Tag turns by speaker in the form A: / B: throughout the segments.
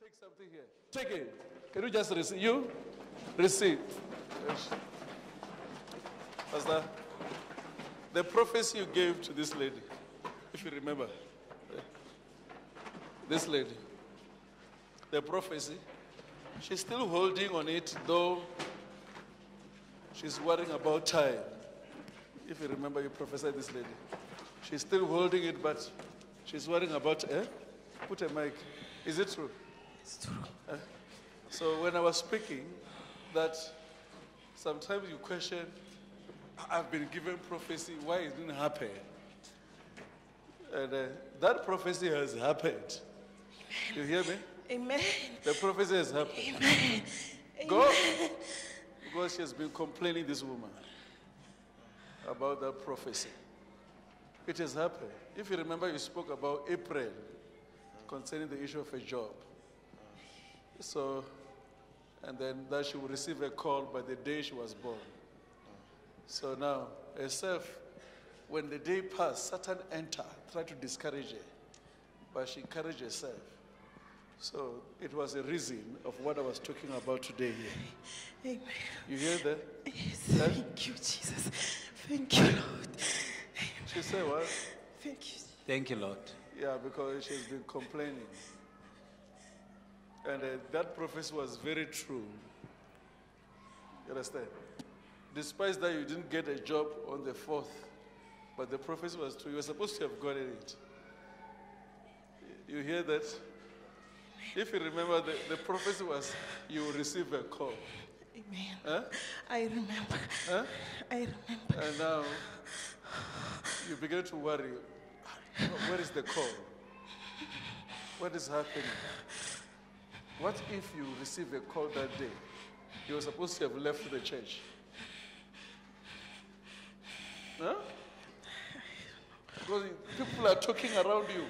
A: take something here. Take it. Can you just receive? You receive. Yes. Pastor, the prophecy you gave to this lady, if you remember, this lady, the prophecy, she's still holding on it, though she's worrying about time. If you remember, you prophesied this lady. She's still holding it, but she's worrying about, eh? Put a mic. Is it true? So when I was speaking, that sometimes you question, I've been given prophecy, why it didn't happen? And uh, that prophecy has happened. You hear me?
B: Amen.
A: The prophecy has happened.
B: Amen.
A: Go. Because she has been complaining, this woman, about that prophecy. It has happened. If you remember, you spoke about April concerning the issue of a job. So, and then that she would receive a call by the day she was born. So now, herself, when the day passed, Satan entered, tried to discourage her, but she encouraged herself. So it was a reason of what I was talking about today here.
B: Amen.
A: You hear that?
B: Yes.
A: Huh?
B: Thank you, Jesus. Thank you, Lord.
A: She said what?
B: Thank you.
C: Thank you, Lord.
A: Yeah, because she's been complaining. And uh, that prophecy was very true. You understand? Despite that, you didn't get a job on the fourth, but the prophecy was true. You were supposed to have gotten it. You hear that? If you remember, the, the prophecy was you will receive a call.
B: Amen.
A: Huh?
B: I remember.
A: Huh?
B: I remember.
A: And now you begin to worry. Where is the call? What is happening? What if you receive a call that day? You were supposed to have left the church. Huh? Because people are talking around you.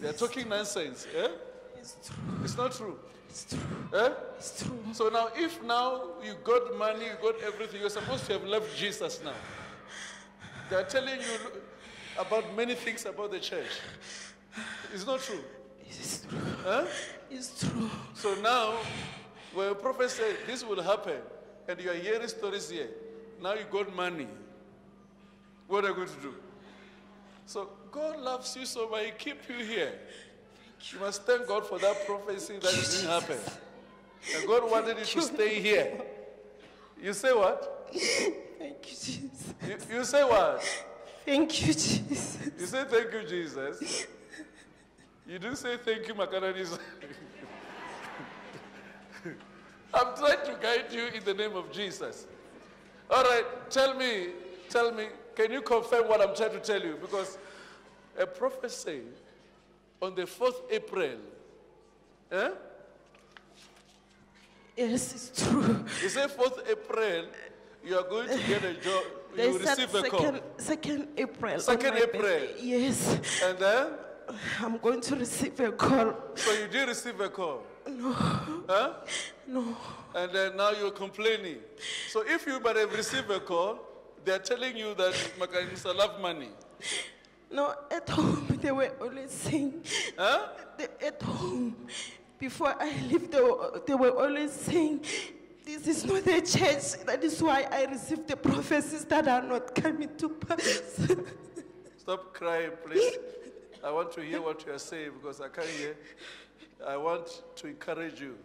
A: They are talking nonsense. Eh?
B: It's true.
A: It's not true.
B: It's true.
A: Eh?
B: It's true.
A: So now, if now you got money, you got everything, you're supposed to have left Jesus now. They are telling you about many things about the church. It's not true.
B: It's true.
A: Huh?
B: It's true.
A: So now, when a prophet said this will happen, and you are hearing stories here, now you got money. What are you going to do? So God loves you so much, He keep you here. You must thank God for that prophecy that didn't happen. And God wanted you to stay here. You say what?
B: Thank you, Jesus.
A: You, you say what?
B: Thank you, Jesus.
A: You say thank you, Jesus. You didn't say thank you, Makanani. I'm trying to guide you in the name of Jesus. All right, tell me, tell me, can you confirm what I'm trying to tell you? Because a prophet said on the 4th April, eh?
B: Yes, it's true.
A: He said 4th April, you are going to get a job,
B: They
A: you
B: said
A: receive a call.
B: second, second April.
A: Second April.
B: birthday. Yes.
A: And then,
B: I'm going to receive a call.
A: so you did receive a call. No. Huh?
B: No.
A: And then now you're complaining. So if you but have received a call, they're telling you that Makanisa love money.
B: No, at home they were always saying,
A: Huh?
B: they, at home, before I leave, they were, they were always saying, this is not a church. That is why I received the prophecies that are not coming to pass.
A: Stop crying, please. I want to hear what you are saying because I can't hear. I want to encourage you.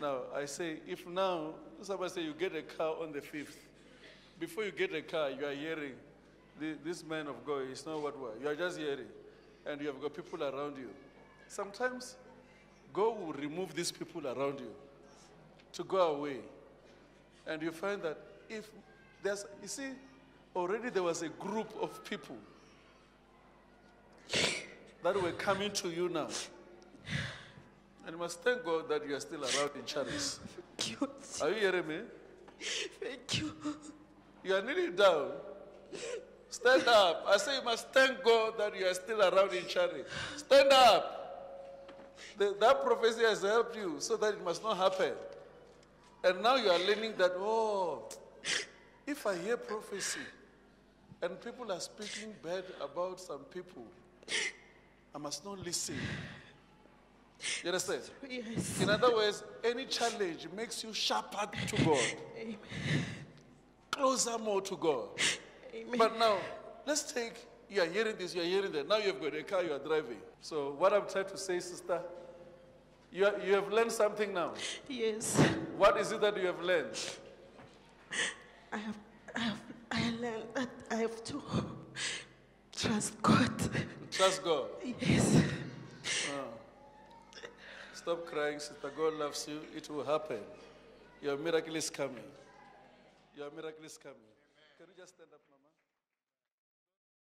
A: Now, I say, if now, somebody say you get a car on the 5th, before you get a car, you are hearing, "The- this man of God is not what we. You are just hearing. And you have got people around you. Sometimes, God will remove these people around you to go away. And you find that if there's, you see, already there was a group of people that were coming to you now. And you must thank God that you are still around in Charis.
B: Thank you.
A: Are you hearing me?
B: Thank you.
A: You are kneeling down. Stand up. I say you must thank God that you are still around in Charis. Stand up. The- that prophecy has helped you so that it must not happen. And now you are learning that, oh, if I hear prophecy and people are speaking bad about some people, I must not listen. You understand?
B: Yes.
A: In other words, any challenge makes you sharper to God,
B: Amen.
A: closer more to God.
B: Amen.
A: But now, let's take, you are hearing this, you are hearing that. Now you've got a car, you are driving. So, what I'm trying to say, sister, you, are, you have learned something now.
B: yes.
A: What is it that you have learned?
B: I have, I have, I learned that I have to trust God.
A: Trust God.
B: Yes. Oh.
A: Stop crying, sister. God loves you. It will happen. Your miracle is coming. Your miracle is coming. Can you just stand up, Mama?